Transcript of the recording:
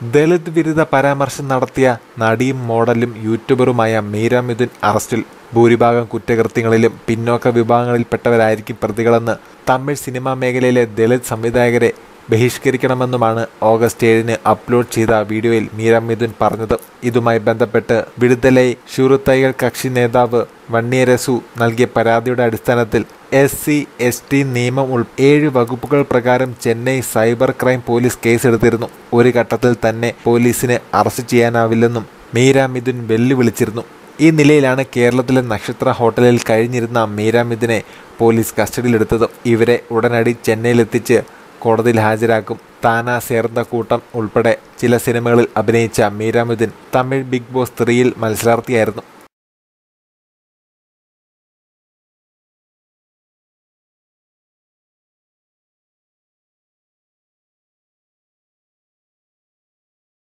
ദളിത് വിരുദ്ധ പരാമർശം നടത്തിയ നടിയും മോഡലും യൂട്യൂബറുമായ മീര മിഥുൻ അറസ്റ്റിൽ ഭൂരിഭാഗം കുറ്റകൃത്യങ്ങളിലും പിന്നോക്ക വിഭാഗങ്ങളിൽപ്പെട്ടവരായിരിക്കും പ്രതികളെന്ന് തമിഴ് സിനിമാ മേഖലയിലെ ദളിത് സംവിധായകരെ ബഹിഷ്കരിക്കണമെന്നുമാണ് ഓഗസ്റ്റ് ഏഴിന് അപ്ലോഡ് ചെയ്ത വീഡിയോയിൽ മീര മിഥുൻ പറഞ്ഞത്. ഇതുമായി ബന്ധപ്പെട്ട് വിടുതലൈ ഷുറുത്തൈകൾ കക്ഷി നേതാവ് വണ്ണിയരസു നൽകിയ പരാതിയുടെ അടിസ്ഥാനത്തിൽ എസ് സി എസ് ടി നിയമം ഉൾ ഏഴ് വകുപ്പുകൾ പ്രകാരം ചെന്നൈ സൈബർ ക്രൈം പോലീസ് കേസെടുത്തിരുന്നു. ഒരു ഘട്ടത്തിൽ തന്നെ പോലീസിനെ അറസ്റ്റ് ചെയ്യാനാവില്ലെന്നും മീര മിഥുൻ വെല്ലുവിളിച്ചിരുന്നു. ഈ നിലയിലാണ് കേരളത്തിലെ നക്ഷത്ര ഹോട്ടലിൽ കഴിഞ്ഞിരുന്ന മീര മിഥുനെ പോലീസ് കസ്റ്റഡിയിലെടുത്തത്. ഇവരെ ഉടനടി ചെന്നൈയിലെത്തിച്ച് കോടതിയിൽ ഹാജരാക്കും. താന ചേർന്ന കൂട്ടം ഉൾപ്പെടെ ചില സിനിമകളിൽ അഭിനയിച്ച മീരാമിഥുൻ തമിഴ് ബിഗ് ബോസ് ത്രീയിൽ മത്സരാർത്ഥിയായിരുന്നു.